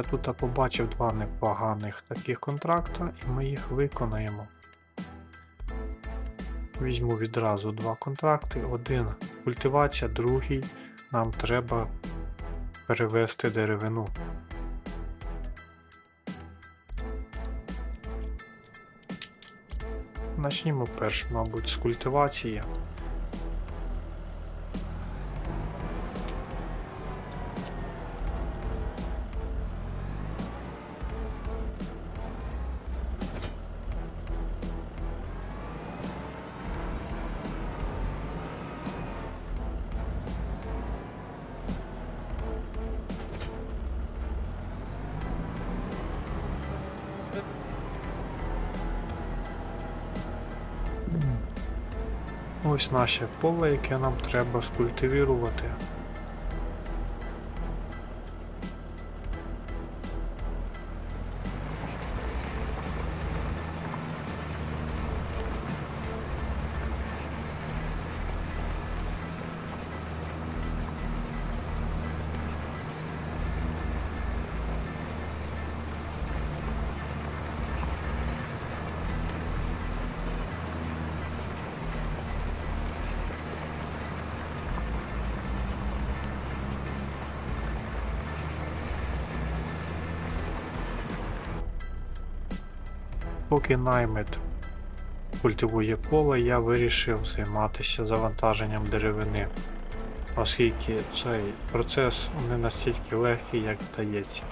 Я тут побачив два непоганих таких контракта, і ми їх виконаємо. Візьму відразу два контракти. Один культивація, другий нам треба перевести деревину. Начнімо перш, мабуть, з культивації. Ось наше поле, яке нам треба скультивірувати. Поки наймит культивує поле, я вирішив займатися завантаженням деревини, оскільки цей процес не настільки легкий, як здається.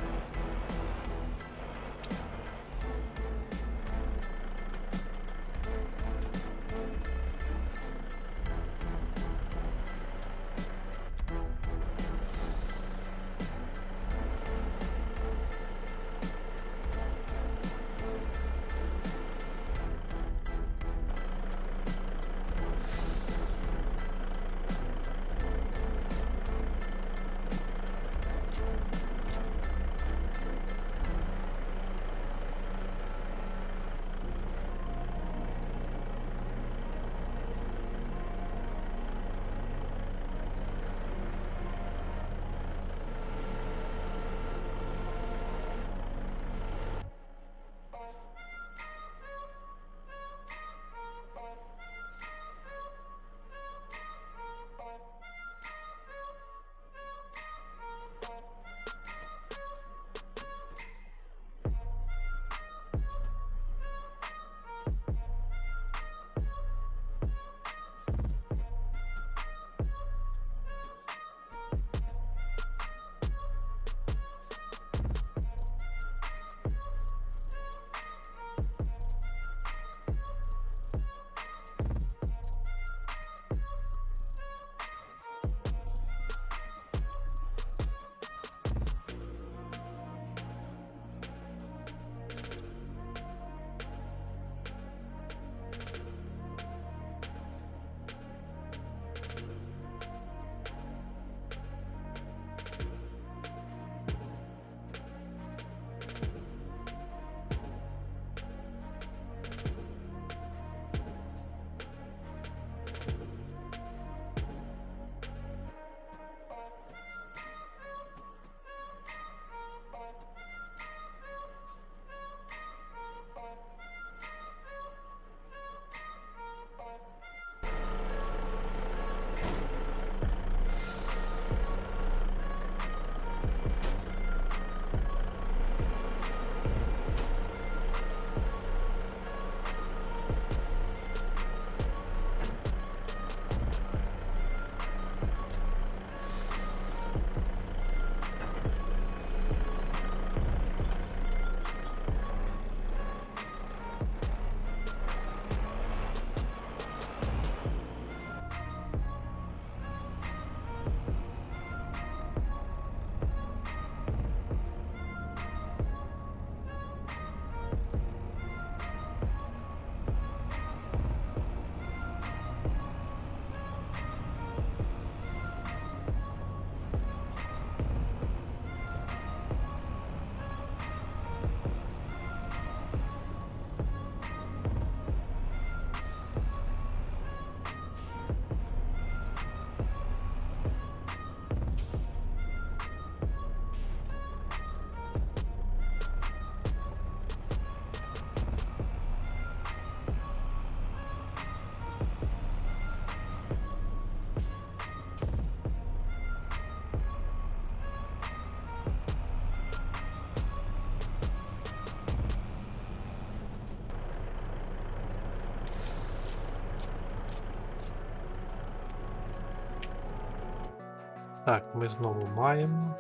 Так, ми знову маємо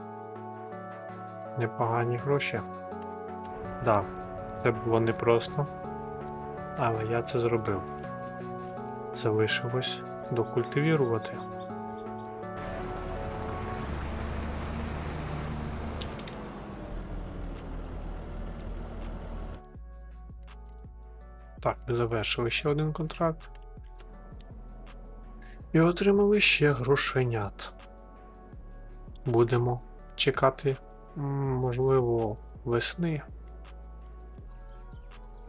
непогані гроші. Да, це було непросто, але я це зробив. Залишилось докультивірувати. Так, ми завершили ще один контракт. І отримали ще грошенят. Будемо чекати, можливо, весни.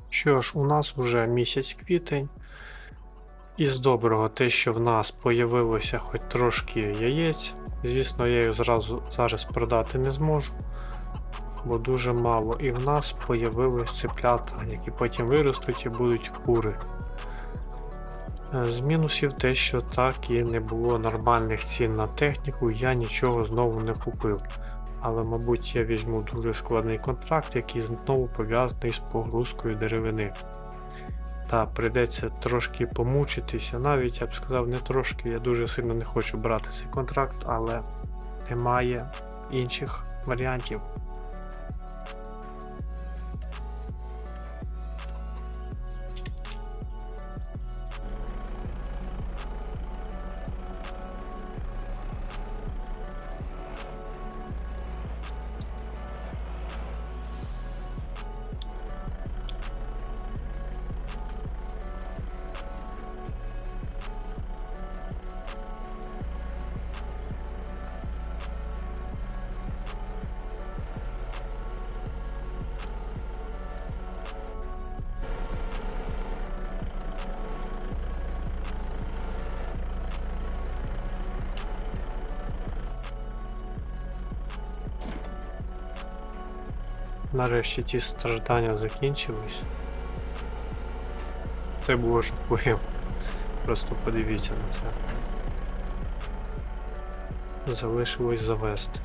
Що ж, у нас вже місяць квітень. Із доброго те, що в нас появилося хоч трошки яєць. Звісно, я їх зразу зараз продати не зможу, бо дуже мало. І в нас появились цеплята, які потім виростуть і будуть кури. Е, З мінусів те, що так і не було нормальних цін на техніку, я нічого знову не купив. Але, мабуть, я візьму дуже складний контракт, який знову пов'язаний з погрузкою деревини. Та прийдеться трошки помучитися, навіть я б сказав, не трошки, я дуже сильно не хочу брати цей контракт, але немає інших варіантів. Нарешті ці страждання закінчились. Це було жахливо. Просто подивіться на це. Залишилось завести.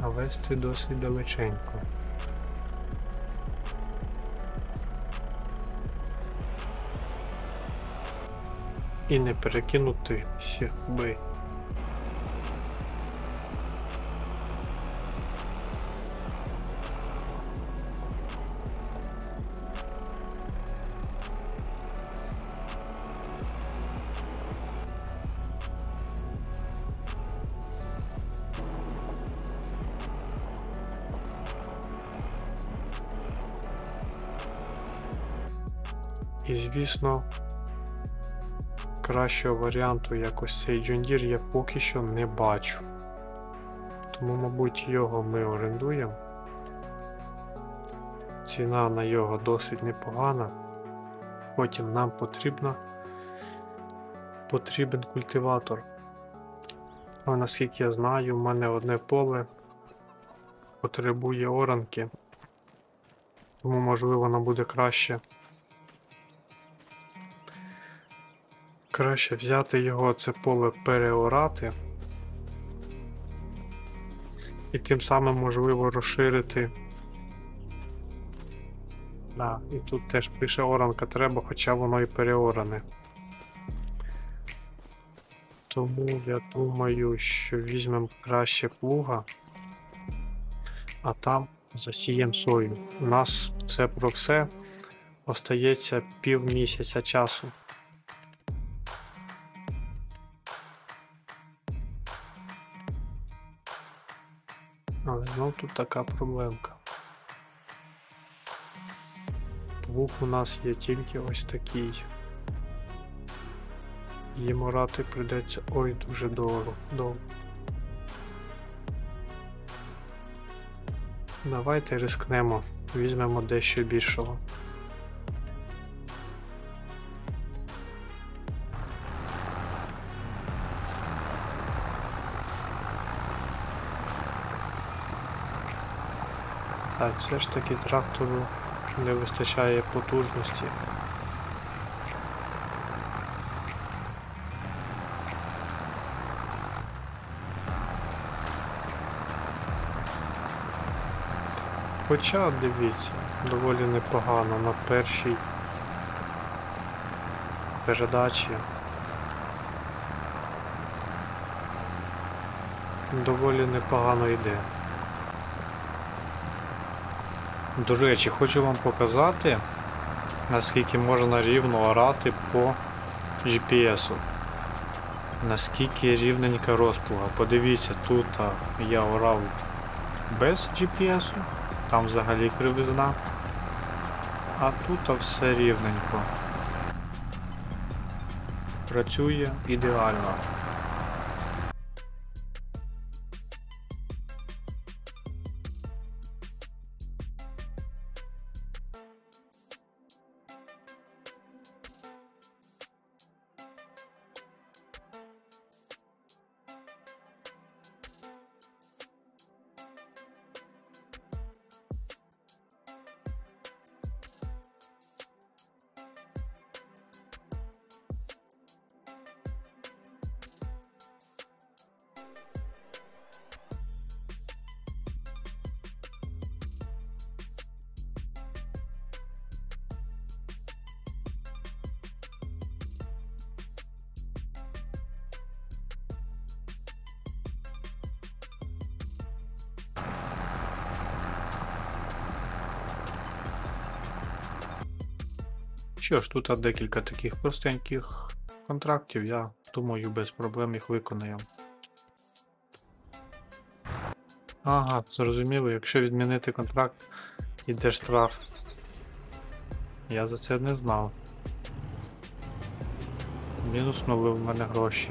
А вести досить далеченько. І не перекинути всіх би. Звісно, кращого варіанту якось цей John Deere я поки що не бачу. Тому, мабуть, його ми орендуємо. Ціна на його досить непогана. Потім нам потрібно потрібен культиватор. А наскільки я знаю, в мене одне поле потребує оранки. Тому можливо нам буде краще. Краще взяти його, це поле переорати. І тим самим можливо розширити. Да, і тут теж пише оранка треба, хоча воно і переоране. Тому я думаю, що візьмемо краще плуга, а там засіємо сою. У нас це про все остається пів місяця часу. Тут така проблемка. Плуг у нас є тільки ось такий. Їм орати прийдеться ой дуже довго. довго. Давайте рискнемо, візьмемо дещо більшого. Так, все ж таки трактору не вистачає потужності. Хоча, дивіться, доволі непогано на першій передачі. доволі непогано йде. До речі, хочу вам показати, наскільки можна рівно орати по GPS. Наскільки рівненька розплуга. Подивіться, тут я орав без GPS, там взагалі кривизна. А тут все рівненько. Працює ідеально. Що ж, тут декілька таких простеньких контрактів, я думаю, без проблем їх виконаю. Ага, зрозуміло, якщо відмінити контракт, іде штраф. Я за це не знав. Мінус нули в мене гроші.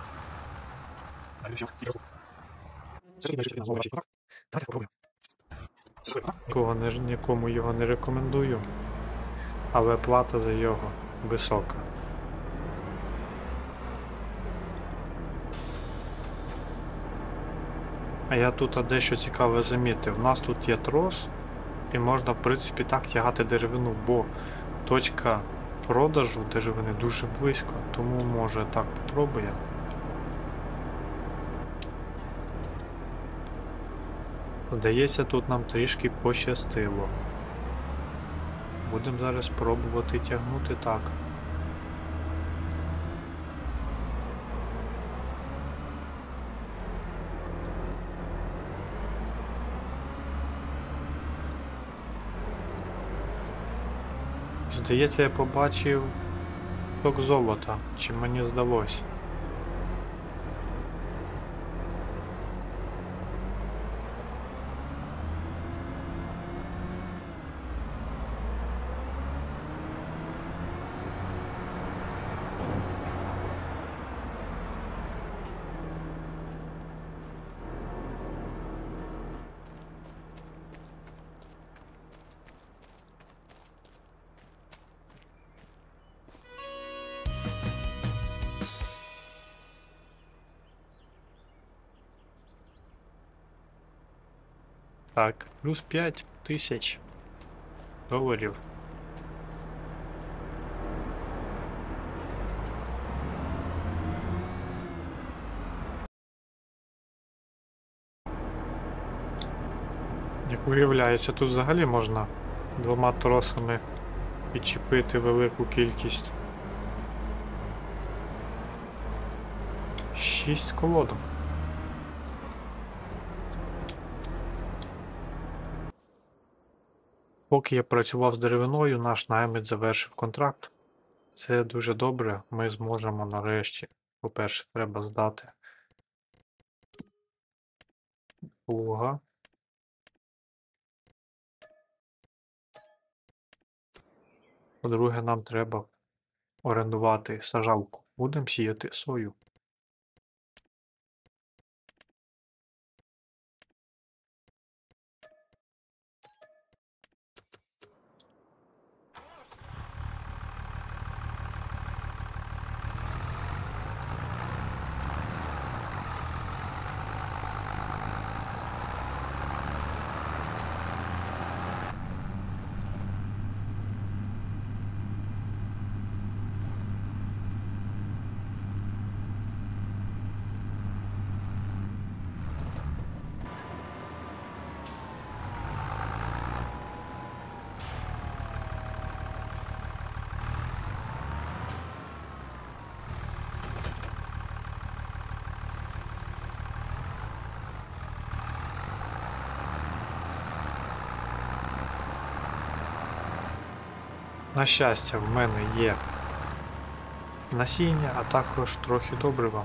Нікого не, нікому його не рекомендую, але плата за його висока. А я тут дещо цікаве замітив. У нас тут є трос, і можна, в принципі, так тягати деревину, бо точка продажу деревини дуже близько, тому може так попробуємо. Здається, тут нам трішки пощастило. Будемо зараз пробувати тягнути так. Здається, я побачив ток золота, чи мені здалось. Плюс 5 тисяч доларів. Як виявляється, тут взагалі можна двома тросами підчепити велику кількість. Шість колодок. Поки я працював з деревиною, наш наймит завершив контракт. Це дуже добре. Ми зможемо нарешті. По-перше, треба здати плуга. По-друге, нам треба орендувати сажалку. Будемо сіяти сою. На щастя, в мене є насіння, а також трохи добрива.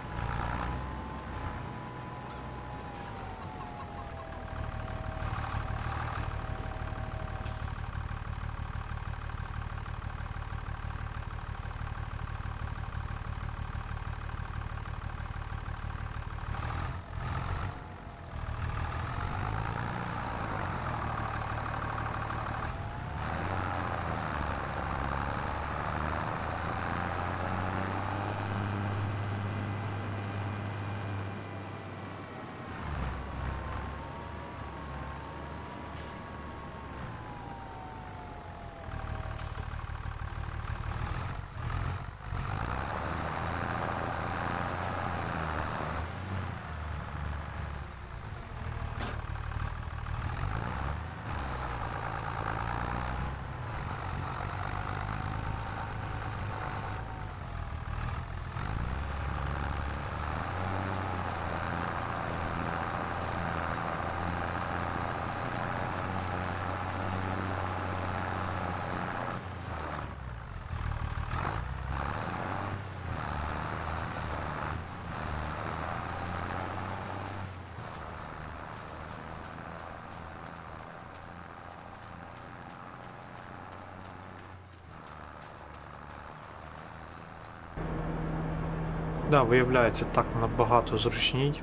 Да, виявляється так набагато зручній.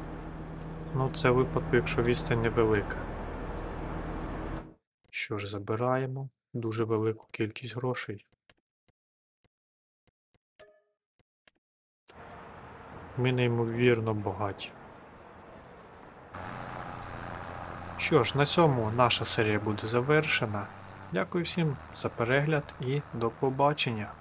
Ну, це випадку, якщо відстань невелика. Що ж, забираємо дуже велику кількість грошей. Ми неймовірно багаті. Що ж, на цьому наша серія буде завершена. Дякую всім за перегляд і до побачення.